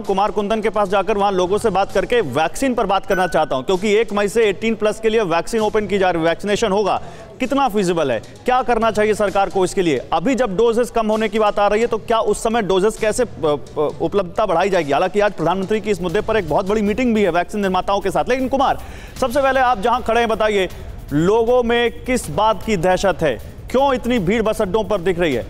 कुमार कुंदन के पास जाकर वहाँ लोगों से बात करके वैक्सीन पर बात करना चाहता हूँ, क्योंकि एक मई से 18 प्लस के लिए वैक्सीन ओपन की जा रही है वैक्सीनेशन होगा। कितना फिजिबल है? क्या करना चाहिए सरकार को इसके लिए? अभी जब डोजेस कम होने की बात आ रही है तो क्या उस समय डोजेस कैसे उपलब्धता बढ़ाई जाएगी? हालाँकि आज प्रधानमंत्री की इस मुद्दे पर एक बहुत बड़ी मीटिंग भी है वैक्सीन निर्माताओं के साथ। लेकिन कुमार, सबसे पहले आप जहाँ खड़े हैं, बताइए, लोगों में किस बात की दहशत है? क्यों इतनी भीड़ बस अड्डों पर दिख रही है?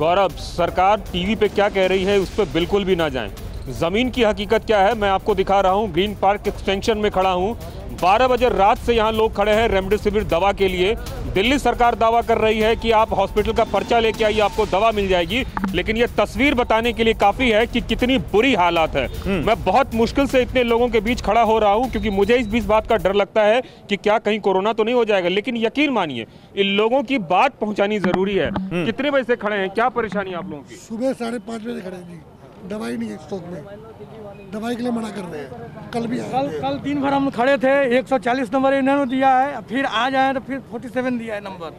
गौरव, सरकार टीवी पे क्या कह रही है उस पर बिल्कुल भी ना जाएँ। ज़मीन की हकीकत क्या है? मैं आपको दिखा रहा हूँ, ग्रीन पार्क एक्सटेंशन में खड़ा हूँ। 12 बजे रात से यहाँ लोग खड़े हैं रेमडेसिविर दवा के लिए। दिल्ली सरकार दावा कर रही है कि आप हॉस्पिटल का पर्चा लेके आइए आपको दवा मिल जाएगी। लेकिन ये तस्वीर बताने के लिए काफ़ी है कि कितनी बुरी हालात है। मैं बहुत मुश्किल से इतने लोगों के बीच खड़ा हो रहा हूँ क्योंकि मुझे इस बीच बात का डर लगता है कि क्या कहीं कोरोना तो नहीं हो जाएगा। लेकिन यकीन मानिए इन लोगों की बात पहुँचानी ज़रूरी है। कितने बजे से खड़े हैं? क्या परेशानी आप लोगों की? सुबह साढ़े पाँच बजे खड़े जी। दवाई नहीं है स्टॉक में। दवाई के लिए मना कर रहे हैं। कल भी कल कल दिन भर हम खड़े थे 140 नंबर इन्होंने दिया है फिर आज आए तो फिर 47 दिया है नंबर।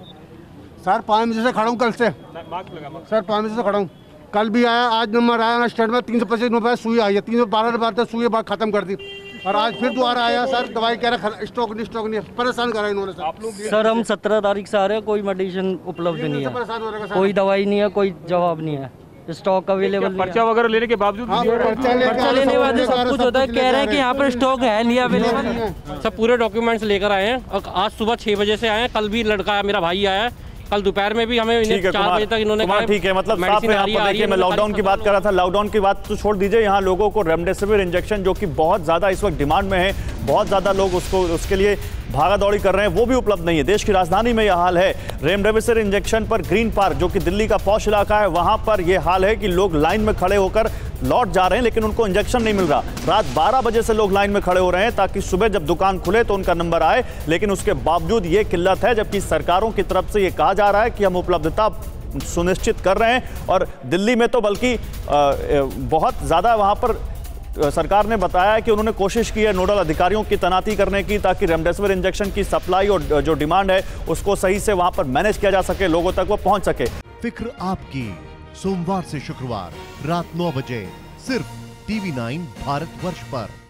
सर पाँच बजे से खड़ा हूँ कल से। सर पाँच बजे से खड़ा हूँ। कल भी आया आज नंबर आया स्टेट में तीन सौ पच्चीस रुपये सुई आई है तीन सौ बारह रुपये सुई बात खत्म कर दी। और आज फिर दोबारा आया सर दवाई कह रहा स्टॉक नहीं स्टॉक नहीं परेशान करा इन्होंने सर। सर हम सत्रह तारीख से आ रहे हैं कोई मेडिसिन उपलब्ध नहीं है। हो है कोई दवाई नहीं है कोई जवाब नहीं है। स्टॉक अवेलेबल पर्चा वगैरह लेने के बावजूद है? पर्चा लेने सब वाले सब कुछ होता है कह रहे हैं कि यहाँ पर स्टॉक है नहीं अवेलेबल सब पूरे डॉक्यूमेंट्स लेकर आए हैं। और आज सुबह छह बजे से आए हैं। कल भी लड़का है मेरा भाई आया है। कल दोपहर में भी हमें इन्हें ठीक है कुमार। तक इन्होंने कुमार कहा ठीक है मतलब साफ़ है आ यहाँ रही पर आ रही देखिए मैं लॉकडाउन की बात कर रहा था। लॉकडाउन की बात तो छोड़ दीजिए। यहाँ लोगों को रेमडेसिविर इंजेक्शन जो कि बहुत ज़्यादा इस वक्त डिमांड में है बहुत ज़्यादा लोग उसको उसके लिए भागा दौड़ी कर रहे हैं, वो भी उपलब्ध नहीं है। देश की राजधानी में यह हाल है। रेमडेसिविर इंजेक्शन पर ग्रीन पार्क, जो कि दिल्ली का पौष इलाका है, वहाँ पर यह हाल है कि लोग लाइन में खड़े होकर लौट जा रहे हैं, लेकिन उनको इंजेक्शन नहीं मिल रहा। रात 12 बजे से लोग लाइन में खड़े हो रहे हैं, ताकि सुबह जब दुकान खुले तो उनका नंबर आए, लेकिन उसके बावजूद ये किल्लत है, जबकि सरकारों की तरफ़ से ये कहा जा रहा है कि हम उपलब्धता सुनिश्चित कर रहे हैं, और दिल्ली में तो बल्कि बहुत ज़्यादा वहाँ पर सरकार ने बताया कि उन्होंने कोशिश की है नोडल अधिकारियों की तैनाती करने की ताकि रेमडेसिविर इंजेक्शन की सप्लाई और जो डिमांड है, उसको सही से वहाँ पर मैनेज किया जा सके, लोगों तक वो पहुँच सके। फ़िक्र आपकी, सोमवार से शुक्रवार, रात नौ बजे, सिर्फ़ टीवी 9 भारतवर्ष पर।